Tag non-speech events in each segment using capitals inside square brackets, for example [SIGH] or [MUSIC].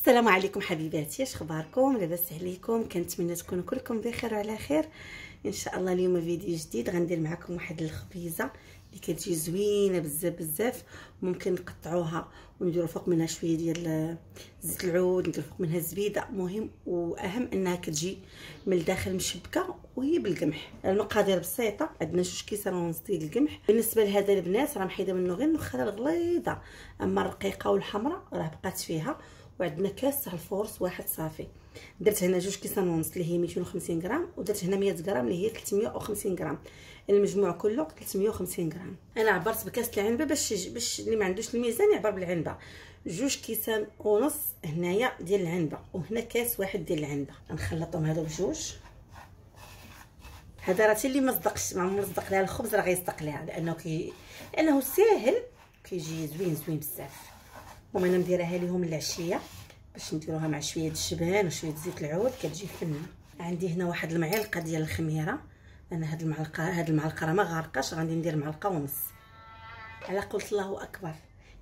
السلام عليكم حبيباتي اش اخباركم؟ لاباس عليكم؟ كنتمنى تكونوا كلكم بخير وعلى خير. إن شاء الله اليوم فيديو جديد غندير معكم واحد الخبيزة اللي كتجي زوينة بزاف بزاف ممكن نقطعوها ونديروا فوق منها شوية ديال زيت العود نديروا فوق منها الزبيده مهم وأهم إنها كتجي من الداخل مشبكة وهي بالقمح. المقادير بسيطة عندنا جوج كيسان ونص ديال القمح. بالنسبة لهذا البنات راه محيدة منه غير النخاله الغليظة. أما الرقيقة والحمراء راه بقات فيها. وعندنا كاس تاع ال force واحد صافي. درت هنا جوج كيسان ونص اللي هي 250 غرام ودرت هنا 100 غرام اللي هي 350 غرام. المجموع كله 350 غرام. أنا عبرت بكاس العنبة باش باش اللي ما عندوش الميزان يعبر بالعنبة. جوج كيسان ونص هنايا ديال العنبة وهنا كاس واحد ديال العنبة. نخلطهم هادو بجوج. هذا راه اللي ما صدقش ما مصدق لها الخبز راه غيصدق لها لأنه كي لأنه ساهل كيجي زوين زوين بزاف. المهم أنا مديرها ليهم العشية باش نديروها مع شوية الشبان وشويه زيت العود كتجي فنه عندي هنا واحد المعلقة ديال الخميرة. أنا هاد المعلقة هاد المعلقة راه ما غارقاش غادي ندير معلقة ونص على قلت الله أكبر.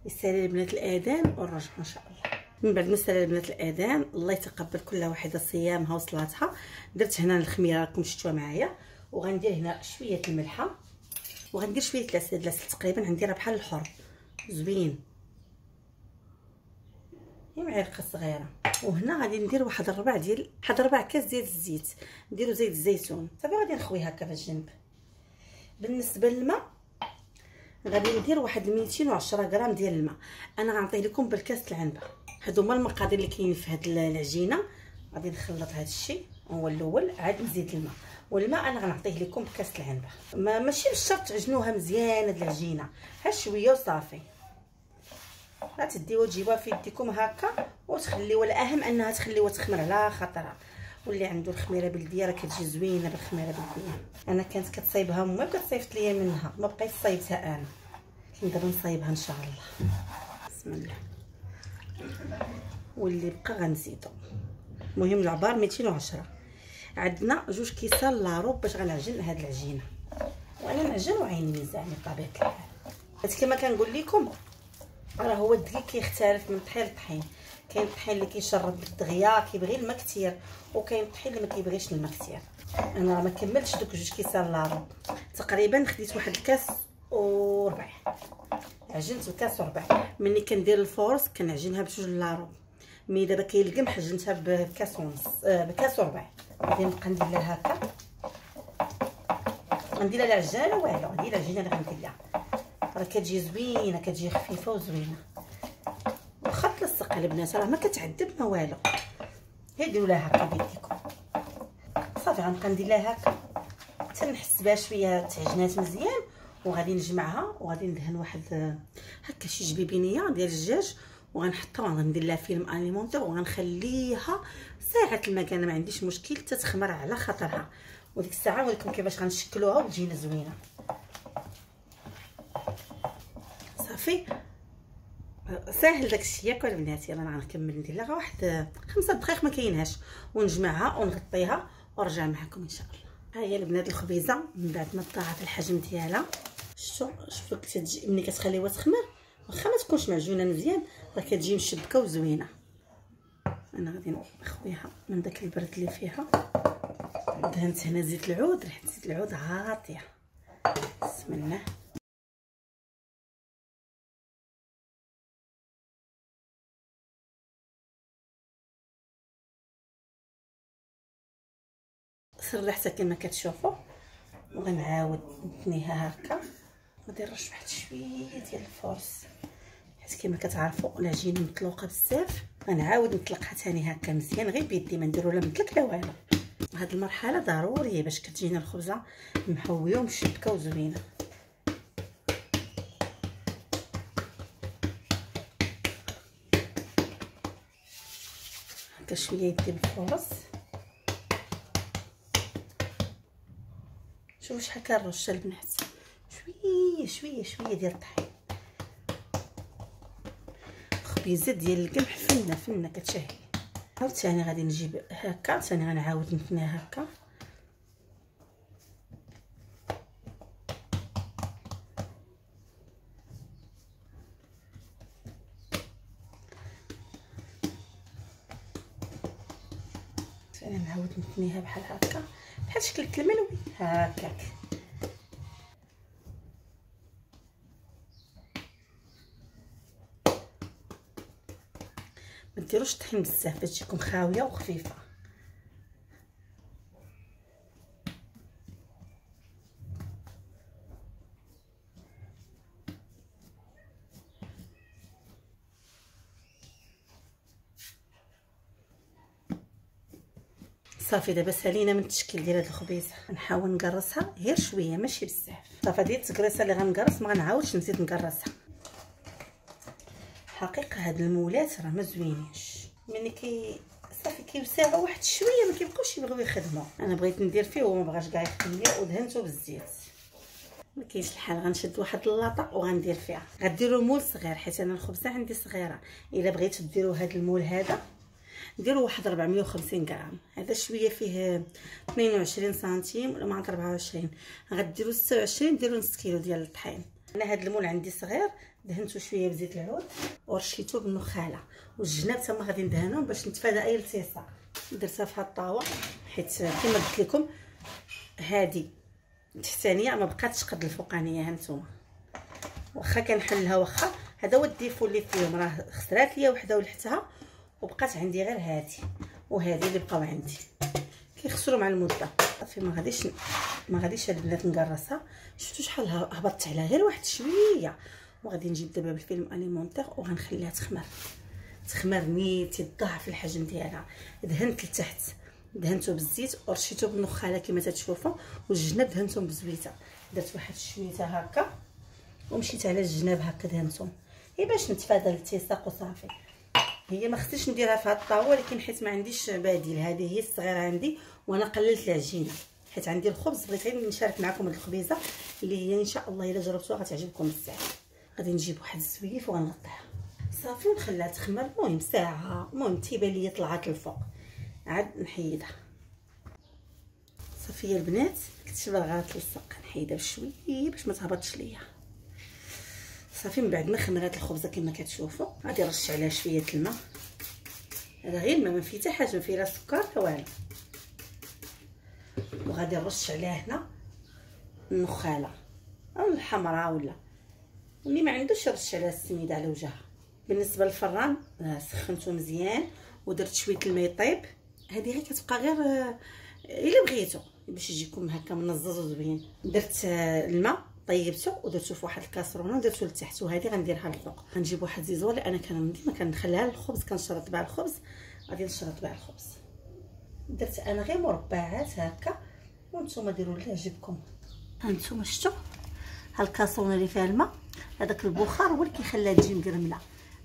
يسالي البنات الأذان والرجل إن شاء الله. من بعد ما سالي البنات الأذان الله يتقبل كل واحدة صيامها وصلاتها درت هنا الخميرة راكم شفتوها معايا. وغندير هنا شوية الملحة. وغندير شوية العسل. العسل تقريبا غنديرها بحال الحر. زوين. معلقه صغيرة. وهنا غادي ندير واحد الربع ديال واحد ربع كاس ديال الزيت. نديرو زيت الزيتون. صافي غادي نخوي هكا في الجنب. بالنسبة للماء غادي ندير واحد 210 غرام ديال الماء. أنا غنعطيه لكم بالكاس العنبة. هادو هما المقادير اللي كاينين في هاد العجينة. غادي نخلط هاد الشيء. هو الأول عاد نزيد الماء. والماء أنا غنعطيه لكم بكاس العنبة. ما ماشي بالشرط تعجنوها مزيان هاد العجينة. ها شوية وصافي. غتديوها تجيبوها في يديكم هكا وتخليوها الاهم أنها تخليوها تخمر على خاطرها. واللي عنده الخميرة بلديه راه كتجي زوينة بالخميرة بلديه أنا كانت كتصايبها أمي وكتصيفط ليا منها. ما بقيت صايبتها أنا. دابا نصايبها إن شاء الله. بسم الله. واللي بقى غنزيدو. المهم العبار 210 عندنا جوج كيسان إلا ربع باش غنعجن هاد العجينة. وأنا نعجن وعيني ميزاني بطبيعة الحال. هاد كما كنقول لكم راه هو الدقيق كيختلف من طحين لطحين. كاين الطحين اللي كيشرب بالدغيا كيبغي الماء كثير وكاين الطحين اللي ما كيبغيش الماء كثير أنا راه ما كملتش دوك جوج كيسان إلا ربع تقريبا خديت واحد الكاس وربع. عجنت الكاس وربع. ملي كندير ال force كنعجنها بجوج إلا ربع mais دابا كاين القمح عجنتها بكاس ونص آه بكاس وربع. غادي نبقى ندير لها هكا. غندير لها العجانه والو غندير العجينة اللي غندير لها. راه كتجي زوينة كتجي خفيفة وزوينة. واخا تلصق البنات راه ما كتعذب ما والو. غير ديروا لها هكا بيديكم صافي غنبقى ندير لها هكا. حتى نحس بها شوية تعجنات مزيان وغادي نجمعها وغادي ندهن واحد هكا شي جبيبينية ديال الدجاج وغنحطها وغندير لها فيلم اليمونتير وغنخليها ساعة الماء أنا ما عنديش مشكل تتخمر على خاطرها. وديك الساعة نوريكم كيفاش غنشكلوها وتجينا زوينة. صافي. ساهل داكشي ياك البنات يلا غنكمل ندير. لها واحد خمسة دقائق ما كاينهاش. ونجمعها ونغطيها ونرجع معكم إن شاء الله. ها هي البنات الخبيزة. من بعد ما طاعت الحجم ديالها. شفتوا شوفوا كتجي ملي كتخليوها تخمر واخا ما تكونش معجونة مزيان راه كتجي مشبكة وزوينة. أنا غادي نخويها من داك البرد اللي فيها. دهنت هنا زيت العود ريحة زيت العود عاطية. بسم الله. سرحتها كما كتشوفوا وغنعاود نثنيها هكا. غادي نرش واحد شوية ديال الفورس حيت كما كتعرفوا العجينه مطلوقة بزاف. غنعاود نطلقها ثاني هكا مزيان غير بيدي ما نديرو لا مدلك لا والو. هاد المرحلة ضروريه باش كتجينا الخبزة محوية ومشبكة وزوينة. هكا شوية يدي بالفورس شوفوا شحال كنرش البنات شوية شوية شوية ديال الطحين. خبيزه ديال القمح فنة فنة كتشهي. عاوتاني غادي نجيب هكا ثاني غنعاود نثنيها هكا. أنا نعاود نثنيها بحال هكا. بحال شكل الملوي هكاك. ما ديروش الطحين بزاف باش تجيكم خاوية وخفيفة. صافي دابا سالينا من التشكيل ديال هاد الخبيزة. نحاول نقرصها. غير شوية ماشي بزاف. صافي هذه التقريصة اللي غنقرص ما غنعاودش نزيد نقرصها. حقيقة هاد المولات راه ما زوينينش. ملي كي صافي كيوسعوا واحد شوية ما كيبقاوش يبغيو يخدموا أنا بغيت ندير فيه وما بغاش كاع يخدم ليا ودهنته بالزيت. ما كاينش الحال غنشد واحد اللاطه وغندير فيها. غديروا مول صغير حيت أنا الخبزة عندي صغيرة. إلا بغيتو ديروا هاد المول هذا نديرو واحد 450 غرام. هذا شوية فيه 22 سنتيم ولا مع 24 غديروا 26 ديروا نص كيلو ديال الطحين. أنا هذا المول عندي صغير دهنته شوية بزيت العود ورشيته بالنخاله والجناب تما غادي ندهنهم باش نتفادى أي التصاق. درتها في هاد الطاوة حيت كما قلت لكم هذه التحتانيه ما بقاتش قد الفوقانية هانتوما واخا كنحلها واخا. هذا هو الديفو اللي فيهم. راه خسرات ليا وحدة ولحتها. وبقات عندي غير هذه وهذه اللي بقاو عندي. كيخسروا مع المدة. صافي ما غاديش ما غاديش البنات نقرصها. شفتوا شحال هبطت عليها؟ غير واحد شوية. وغادي نجيب دابا بالفيلم أليمونتير وغنخليها تخمر. تخمر نيت تضاعف الحجم ديالها. دهنت لتحت. دهنته بالزيت ورشيته بالنخالة كما تتشوفوا والجناب دهنتهم بزويتة. درت واحد شوية هكا. ومشيت على الجناب هكا دهنتهم. غير باش نتفادى الالتصاق وصافي. هي ما خصنيش نديرها في هاد الطاوه ولكن حيت ما عنديش بديل هذه هي الصغيرة عندي وأنا قللت العجينه حيت عندي الخبز بغيت غير نشارك معكم هاد الخبيزة اللي هي إن شاء الله إلا جربتوها غتعجبكم بزاف. غادي نجيب واحد الزويف وغنغطيها صافي ونخليها تخمر. المهم ساعة المهم تيبان ليا طلعت الفوق. عاد نحيدها. صافي البنات كنت باغا تلصق نحيدها بشوية باش ما تهبطش ليا. صافي من بعد ما خمرات الخبزه كما كتشوفوا. غادي نرش عليها شوية الماء. هذا غير الماء ما فيه حتى حاجة ما فيه لا سكر لا والو. وغادي نرش عليها هنا النخالة. أو الحمراء ولا. اللي ما عندوش يرش عليها السميدة على وجهها. بالنسبة للفران آه، سخنته مزيان ودرت شوية الماء يطيب. هذه غير كتبقى غير آه، إلا بغيتو. باش يجيكم هكا منزز وزوين. درت آه، الماء. طيبته ودرتو في واحد الكاسرونة ودرتو لتحت وهذه غنديرها الفوق غنجيب واحد اللي أنا كان ديما كنخليها للخبز كنشرط بها الخبز. غادي نشرط بها الخبز. درت أنا غير مربعات هكا وأنتم ديروا اللي يعجبكم هانتوما شفتوا ها الكاسرونة اللي فيها الماء هذاك البخار هو اللي كيخليها تجي مقرملة.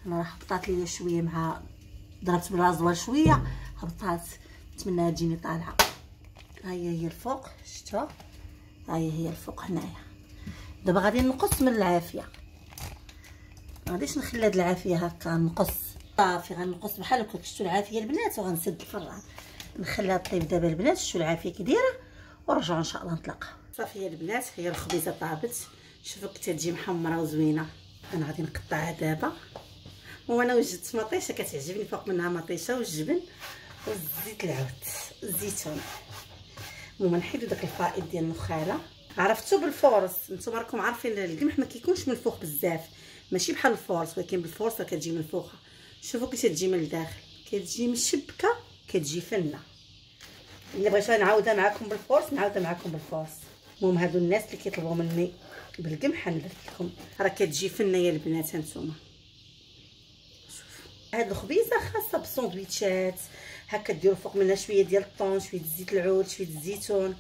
أنا راه هبطات ليا شوية مع ضربت بالرازوار شوية هبطات نتمنى تجيني طالعة. ها هي الفوق شفتوا ها هي الفوق هنايا. دابا غادي نقص من العافية. غاديش نخلي هاد العافية هكا نقص. صافي غنقص بحال هكا شفتوا العافية البنات وغنسد الفران نخليها طيب دابا البنات شفتوا العافية كي دايرة؟ ونرجعوا إن شاء الله نطلقها. صافي يا البنات هي الخبيزة طابت. شوفوا كتجي محمرة وزوينة. أنا غادي نقطعها دابا. وأنا وجدت مطيشة كتعجبني. فوق منها مطيشة والجبن والزيت العود الزيتون. المهم نحيدو داك الفائض ديال النخالة. عرفتو بال force؟ نتوما راكم عارفين القمح ما كيكونش من الفوق بزاف. ماشي بحال ال force ولكن بال force كتجي من الفوق شوفوا كي تجي من الداخل. كتجي مشبكه كتجي فنة. إلا بغيتو نعاودها معكم بال force نعاودها معكم بال force. المهم هادو الناس اللي كيطلبوا مني بالقمح ندير لكم راه كتجي فنة يا البنات هانتوما هاد الخبيزة خاصة بالساندويتشات هكا ديروا فوق منها شوية ديال الطون شوية زيت العود شوية الزيتون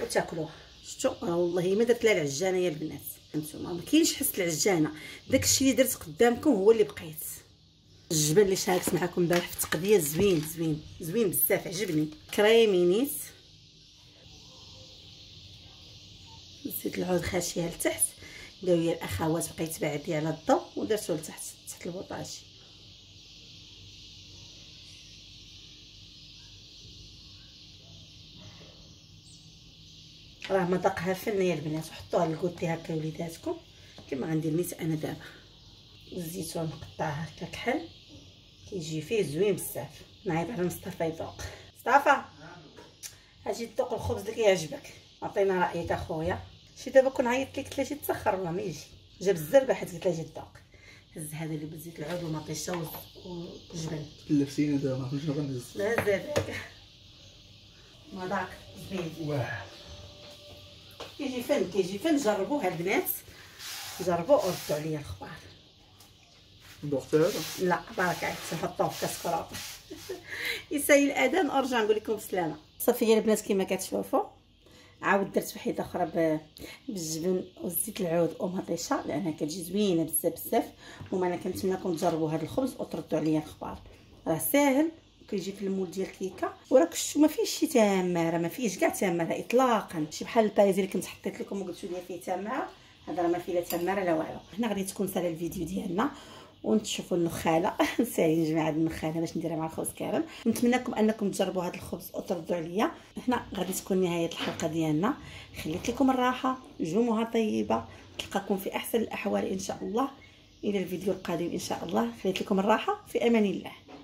وتاكلوها. شفتوا آه والله ما درت لا العجانة يا البنات. انتما ما كاينش حس العجانة. داكشي اللي درت قدامكم هو اللي بقيت. الجبن اللي شاركت معكم امبارح في التقديه زوين زوين زوين بزاف عجبني. كريمي نيت نسيت العود خاشيه لتحت. داو لي الأخوات بقيت بعدي على الضو ودرتو لتحت تحت البوطاجي راه مذاقها فن يا البنات وحطوها لل goûter هكا وليداتكم. كما غندير نيت أنا دابا الزيتون نقطعه هكا كحل. كيجي فيه زوين بزاف. نعيط على مصطفى يذوق. مصطفى! أجي تذوق الخبز اللي كيعجبك. عطينا رأيك أخويا. شي دابا كون عيطت لك قلت لها تسخر والله ما يجي جاب الزربة حيت قلت لها جي تذوق هز هذا اللي بزيت العود ومطيشه والجبن لفتيني دابا ما غندز لا زادك. مذاق زبيب واه. كيجي فن كيجي فن جربوه البنات جربوا وردوا عليا الخبار. ذقت هذا؟ لا بارك عليك نحطوه في كاس كراب [LAUGHS] يسايل الأذان أرجع نقول لكم بسلامة. صافي يا البنات كما كتشوفوا عاود درت وحيده أخرى بالجبن وزيت العود ومطيشة لأنها كتجي زوينة بزاف بزاف. وما أنا كنتمنىكم تجربوا هذا الخبز وتردوا عليا الخبار. راه ساهل. كيجي في المول ديال الكيكه وراك ما فيهش شي تماره ما فيهش كاع تماره اطلاقا. شي بحال البايزي اللي كنت حطيت لكم وقلتوا لي فيه تماره هذا راه ما فيه لا تماره لا والو. هنا غادي تكون سالا الفيديو ديالنا. ونشوفوا النخالة. [LAUGHS] ساهلين جماعة هاد النخالة باش نديرها مع الخبز كامل. نتمنىكم أنكم تجربوا هذا الخبز وتردوا عليا هنا غادي تكون نهاية الحلقة ديالنا. خليت لكم الراحة جمعة طيبة. تلقاكم في أحسن الأحوال إن شاء الله. إلى الفيديو القادم إن شاء الله. خليت لكم الراحة. في أمان الله.